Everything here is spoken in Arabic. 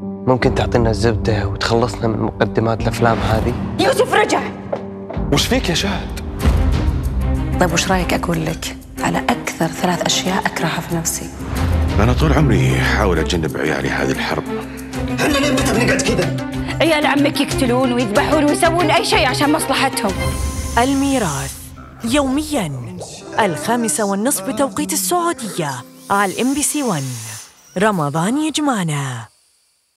ممكن تعطينا الزبدة وتخلصنا من مقدمات الأفلام هذه؟ يوسف رجع! وش فيك يا شهد؟ طيب وش رأيك أقول لك على أكثر ثلاث أشياء أكرهها في نفسي؟ أنا طول عمري أحاول أتجنب عيالي هذه الحرب. عيال عمك يقتلون ويذبحون ويسوون أي شيء عشان مصلحتهم. الميراث. يوميا الخامسة والنصف بتوقيت السعودية. على الام بي سي 1 رمضان يجمعنا